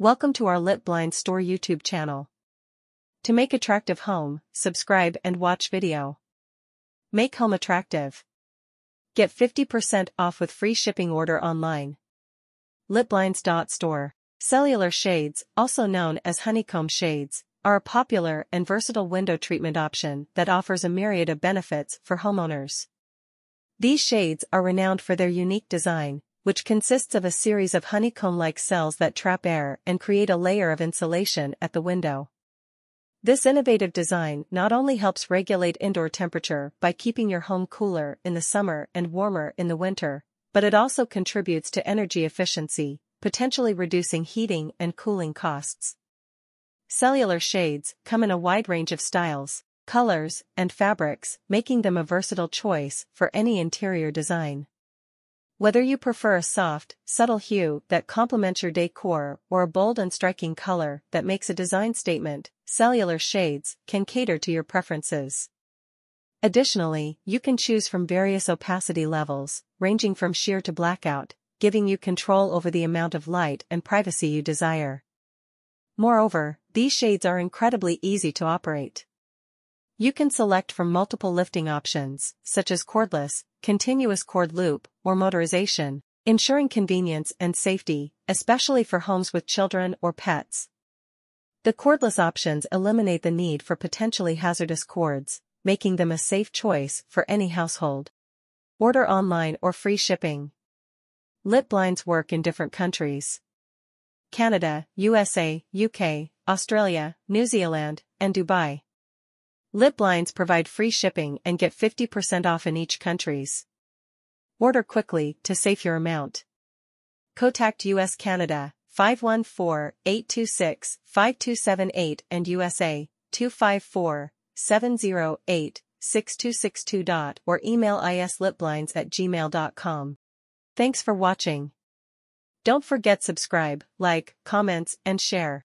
Welcome to our Lit Blind Store YouTube channel. To make attractive home, subscribe and watch video. Make home attractive. Get 50% off with free shipping order online. Litblinds.store. Cellular shades, also known as honeycomb shades, are a popular and versatile window treatment option that offers a myriad of benefits for homeowners. These shades are renowned for their unique design, which consists of a series of honeycomb-like cells that trap air and create a layer of insulation at the window. This innovative design not only helps regulate indoor temperature by keeping your home cooler in the summer and warmer in the winter, but it also contributes to energy efficiency, potentially reducing heating and cooling costs. Cellular shades come in a wide range of styles, colors, and fabrics, making them a versatile choice for any interior design. Whether you prefer a soft, subtle hue that complements your decor or a bold and striking color that makes a design statement, cellular shades can cater to your preferences. Additionally, you can choose from various opacity levels, ranging from sheer to blackout, giving you control over the amount of light and privacy you desire. Moreover, these shades are incredibly easy to operate. You can select from multiple lifting options, such as cordless, continuous cord loop, or motorization, ensuring convenience and safety, especially for homes with children or pets. The cordless options eliminate the need for potentially hazardous cords, making them a safe choice for any household. Order online or free shipping. Lit blinds work in different countries. Canada, USA, UK, Australia, New Zealand, and Dubai. Lit blinds provide free shipping and get 50% off in each countries. Order quickly to save your amount. Contact US Canada 514-826-5278 and USA 254-708-6262. or email islitblinds at gmail.com. Thanks for watching. Don't forget subscribe, like, comments, and share.